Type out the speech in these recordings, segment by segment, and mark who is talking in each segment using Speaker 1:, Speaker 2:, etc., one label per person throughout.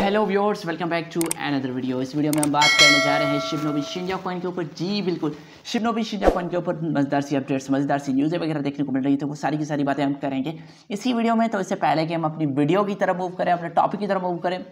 Speaker 1: Hello viewers welcome back to another video इस video में हम बात करने जा रहे हैं शिवनोबी शिंजा कॉइन के ऊपर। जी, बिल्कुल। शिवनोबी शिंजा कॉइन के ऊपर मज़ेदार सी अपडेट्स मज़ेदार सी न्यूज़ वगैरह देखने को मिल रही है तो वो सारी की सारी बातें हम करेंगे। इसी वीडियो में तो इससे पहले कि हम अपनी वीडियो की तरफ़ मूव करें, अपने टॉपिक की तरफ़ मूव करें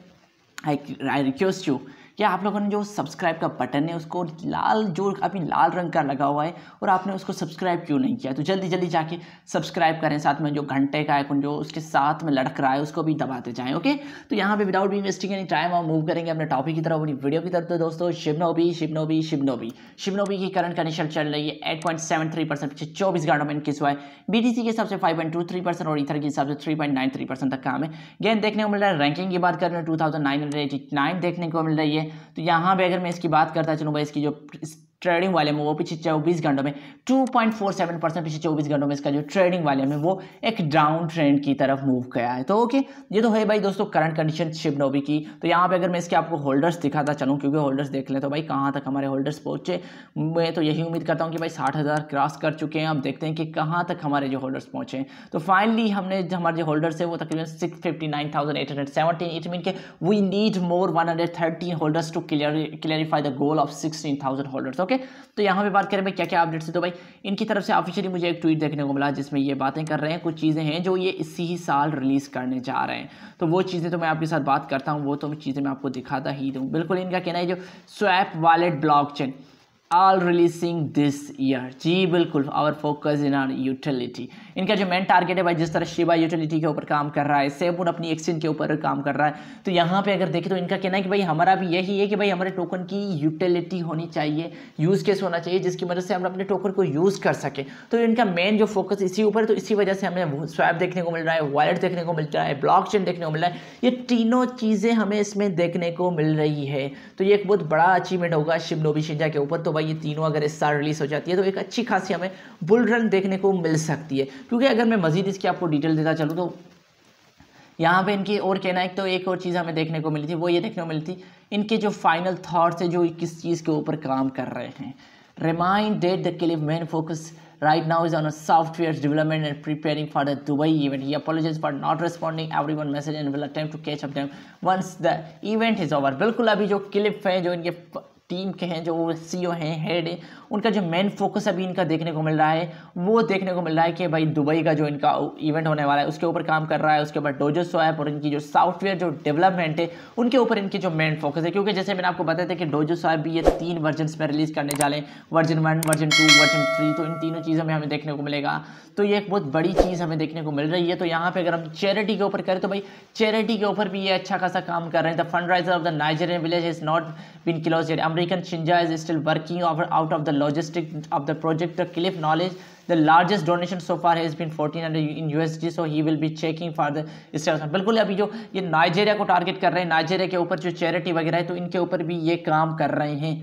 Speaker 1: आई रिक्वेस्ट यू कि आप लोगों ने जो सब्सक्राइब का बटन है, उसको लाल, जो अभी लाल रंग का लगा हुआ है और आपने उसको सब्सक्राइब क्यों नहीं किया? तो जल्दी जल्दी जाके सब्सक्राइब करें, साथ में जो घंटे का आइकन जो उसके साथ में लड़क रहा है, उसको भी दबाते जाएँ ओके तो यहाँ पे without be wasting any time हम मूव करेंगे अपने टॉपिक की तरफ़, अपनी वीडियो की तरफ़। तो दोस्तों, शिवनोबी शिवनोबी शिवनोबी। शिवनोबी की करंट कंडीशन चल रही है eight point seven three percent पीछे चौबीस घंटों में इनकी हुआ है। बी के हिसाब से five point two three percent और इथर के हिसाब से three point nine three percent तक काम है। गेंद देखने को मिल रहा है रैंकिंग की बात करें two thousand nine hundred eighty nine देखने को मिल रही है। तो यहाँ पे अगर मैं इसकी बात करता चलूँ भाई इसकी जो ट्रेडिंग वाले में वो पिछले चौबीस घंटों में 2.47 परसेंट पिछले चौबीस घंटों में इसका जो ट्रेडिंग वाले में वो एक डाउन ट्रेंड की तरफ़ मूव गया है। तो ओके ये तो है भाई दोस्तों करंट कंडीशन शिव नोबी की। तो यहाँ पे अगर मैं इसके आपको होल्डर्स दिखाता चलूँ, क्योंकि होल्डर्स देख ले तो भाई कहाँ तक हमारे होल्डर्स पहुँचे, मैं तो यही उम्मीद करता हूँ कि भाई साठ क्रॉस कर चुके हैं। अब देखते हैं कि कहाँ तक हमारे जो होल्डर्स पहुँचे तो फाइनली हमने हमारे जो होल्डर्स है वो तकरीबन six fifty nine thousand eight hundred it mean के we need more one hundred holders to clear clarify the goal of sixteen thousand holders okay? तो यहाँ पे बात करें भाई क्या क्या अपडेट्स है। तो भाई, इनकी तरफ़ से ऑफिशियली मुझे एक ट्वीट देखने को मिला जिसमें ये बातें कर रहे हैं। कुछ चीज़ें हैं जो ये इसी ही साल रिलीज़ करने जा रहे हैं। तो वो चीज़ें तो मैं आपके साथ बात करता हूँ। वो तो चीज़ें मैं आपको दिखाता ही दूँ। बिल्कुल इनका कहना है जो swap wallet block chain releasing this this year जी, बिल्कुल our focus in are utility इनका जो मेन टारगेट है भाई, जिस तरह शिवा यूटिलिटी के ऊपर काम कर रहा है सेबुन अपनी एक्सचेंज के ऊपर काम कर रहा है। तो यहाँ पे अगर देखें तो इनका कहना है कि भाई, हमारा भी यही है कि भाई, हमारे टोकन की यूटिलिटी होनी चाहिए यूज़ केस होना चाहिए, जिसकी वजह से हम अपने टोकन को यूज़ कर सकें। तो इनका मेन जो फोकस इसी ऊपर है तो इसी वजह से हमें स्वैप देखने को मिल रहा है वॉलेट देखने को मिल रहा है ब्लॉक देखने को मिल रहा है। ये तीनों चीज़ें हमें इसमें देखने को मिल रही है। तो ये एक बहुत बड़ा अचीवमेंट होगा शिव नोबी शिंजा के ऊपर। तो भाई, ये तीनों अगर इस साल रिलीज़ हो जाती है तो एक अच्छी खासी हमें बुल रन देखने को मिल सकती है। क्योंकि अगर मैं मजीद इसकी आपको डिटेल देता चलूँ तो यहाँ पे इनकी और कहना है तो एक और चीज़ हमें देखने को मिली थी, वो ये देखने को मिली थी, इनके जो फाइनल थाट्स है, जो किस चीज़ के ऊपर काम कर रहे हैं। Remind that the Clive main focus right now is on software development and preparing for the Dubai event he apologises for not responding every one message and will attempt to catch up once the event is over बिल्कुल अभी जो clip है, जो इनके team के हैं, जो सी ओ हैं, हेड हैं, उनका जो मेन फोकस अभी इनका देखने को मिल रहा है, वो देखने को मिल रहा है कि भाई दुबई का जो इनका इवेंट होने वाला है, उसके ऊपर काम कर रहा है, उसके ऊपर डोजो स्वैप और इनकी जो सॉफ्टवेयर जो डेवलपमेंट है, उनके ऊपर इनकी जो मेन फोकस है, क्योंकि जैसे मैंने आपको बताया था कि डोजो स्वैप भी ये तीन वर्जन में रिलीज़ करने जा रहे हैं version one version two version three तो इन तीनों चीज़ों में हमें देखने को मिलेगा। तो ये एक बहुत बड़ी चीज़ हमें देखने को मिल रही है तो यहाँ पर अगर हम चैरिटी के ऊपर करें तो भाई चैरिटी के ऊपर भी ये अच्छा खासा काम कर रहे हैं। The fund raiser of the Nigerian village is not been close American Shinja is still working over, out of the logistic of the project the cliff knowledge the largest donation so far has been 1400 in USD so he will be checking for the establishment बिल्कुल अभी जो ये Nigeria को target कर रहे हैं Nigeria के ऊपर जो चैरिटी वगैरह है तो इनके ऊपर भी ये काम कर रहे हैं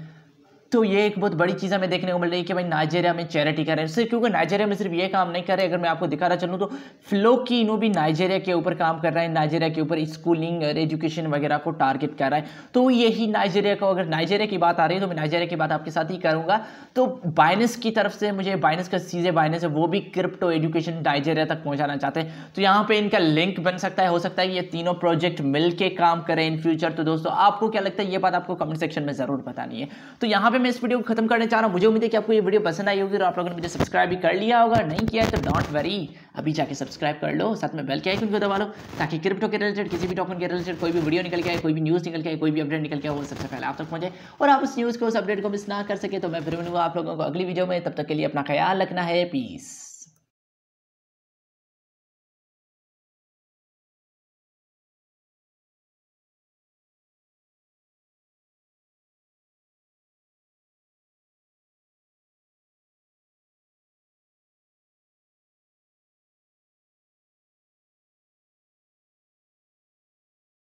Speaker 1: तो ये एक बहुत बड़ी चीज़ हमें देखने को मिल रही है कि भाई नाइजेरिया में चैरिटी कर रहे हैं। सिर्फ़ क्योंकि नाइजेरिया में सिर्फ़ ये काम नहीं कर रहे, अगर मैं आपको दिखा रहा चलूँ तो फ्लो की इनो भी नाइजेरिया के ऊपर काम कर रहा है, नाइजेरिया के ऊपर स्कूलिंग और एजुकेशन वगैरह को टारगेट कर रहा है। तो यही नाइजेरिया को, अगर नाइजेरिया की बात आ रही है तो मैं नाइजेरिया की बात आपके साथ ही करूँगा। तो बाइनस की तरफ़ से मुझे बाइनस का सीजे बाइनस है, वो भी क्रिप्टो एजुकेशन नाइजेरिया तक पहुँचाना चाहते हैं। तो यहाँ पर इनका लिंक बन सकता है, हो सकता है कि ये तीनों प्रोजेक्ट मिल काम करें इन फ्यूचर तो दोस्तों, आपको क्या लगता है, ये बात आपको कमेंट सेक्शन में ज़रूर बतानी है। तो यहाँ पर मैं इस वीडियो को खत्म करने चाह रहा हूँ। मुझे उम्मीद है कि आपको ये वीडियो पसंद आई होगी और आप लोगों ने मुझे सब्सक्राइब भी कर लिया होगा। नहीं किया है तो डोंट वरी अभी जाके सब्सक्राइब कर लो, साथ में बेल के आइकन को दबा लो, ताकि क्रिप्टो के रिलेटेड किसी भी टॉपिक के रिलेटेड कोई भी वीडियो निकल के आए, कोई भी न्यूज़ निकल के आए, कोई भी अपडेट निकल के आए, वो सबसे पहले आप तक पहुँचे। और आप उस न्यूज़ को, उस अपडेट को मिस ना कर सके तो मैं फिर मिलूँगा आप लोगों को अगली वीडियो में। तब तक के लिए अपना ख्याल रखना है। पीस